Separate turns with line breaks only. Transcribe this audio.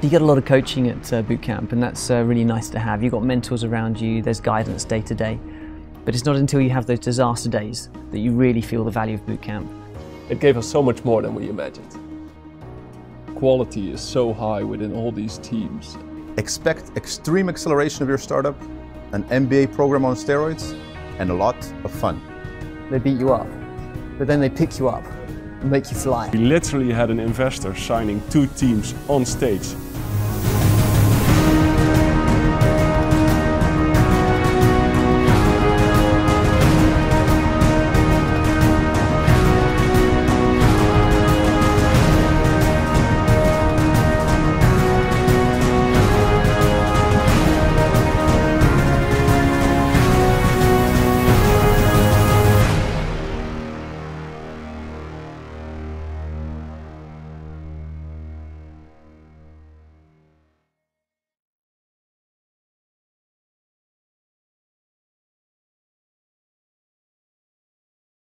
You get a lot of coaching at uh, boot camp, and that's uh, really nice to have. You've got mentors around you, there's guidance day to day. But it's not until you have those disaster days that you really feel the value of boot camp.
It gave us so much more than we imagined. Quality is so high within all these teams.
Expect extreme acceleration of your startup, an MBA program on steroids, and a lot of fun.
They beat you up, but then they pick you up and make you fly.
We literally had an investor signing two teams on stage